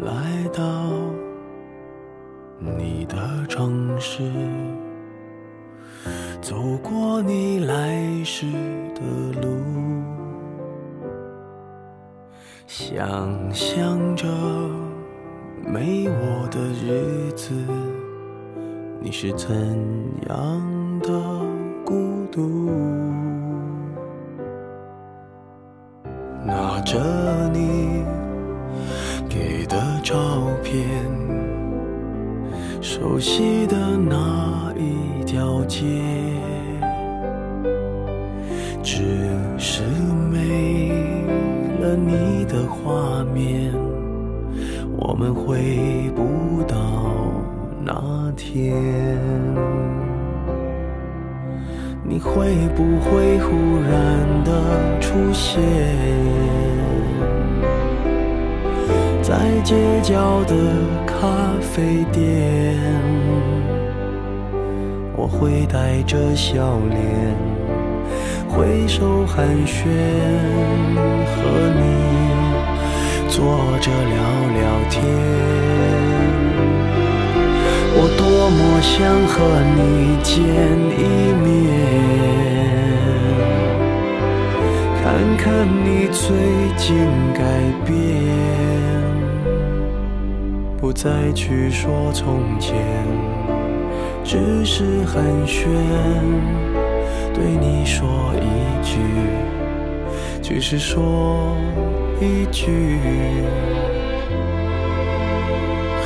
来到你的城市，走过你来时的路，想象着没我的日子，你是怎样的孤独？拿着熟悉的那一条街，只是没了你的画面，我们回不到那天。你会不会忽然的出现在街角的咖啡店？我会带着笑脸挥手寒暄，和你坐着聊聊天。我多么想和你见一面，看看你最近改变，不再去说从前，只是寒暄，对你说一句，只是说一句，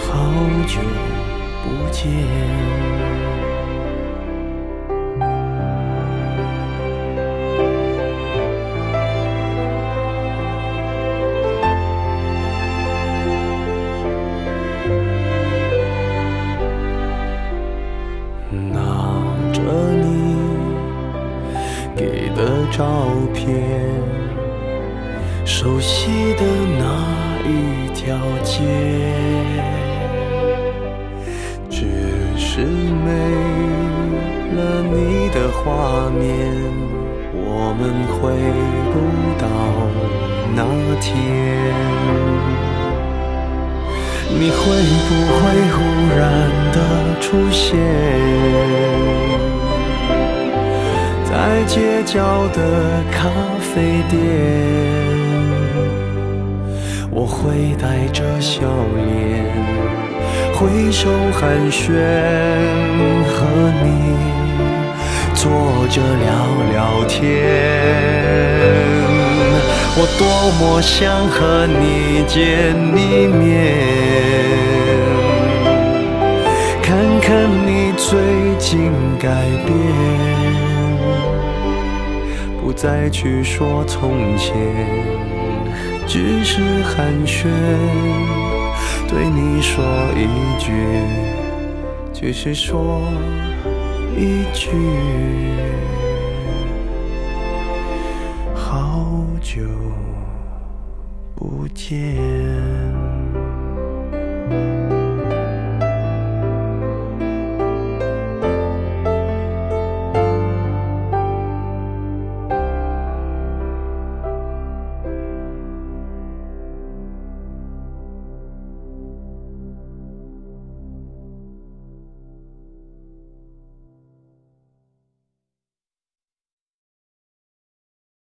好久。不见。着你给的照片，熟悉的那一条街。只是没了你的画面，我们回不到那天。你会不会忽然的出现在街角的咖啡店？我会带着笑脸。挥手寒暄，和你坐着聊聊天。我多么想和你见一面，不再去说从前，只是寒暄。对你说一句，只是说一句，好久不见。